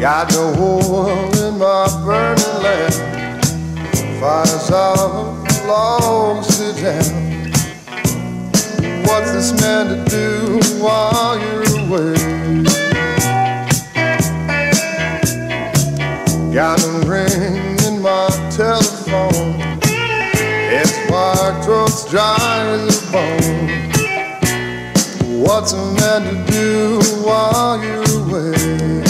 Got no oil in my burning lamp. Fires out, logs sit down. What's this man to do while you're away? Got a ring in my telephone. It's wired throat's dry as a bone. What's a man to do while you're away?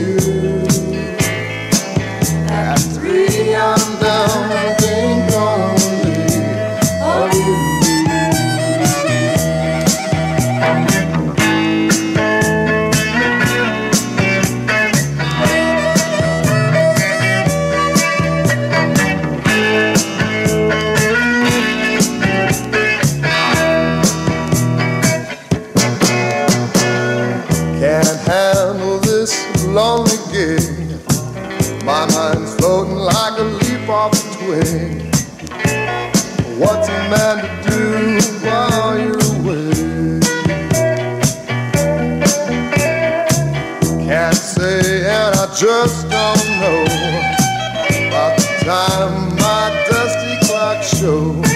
My mind's floating like a leaf off a twig. What's a man to do while you're away? Can't say, and I just don't know. By the time my dusty clock shows.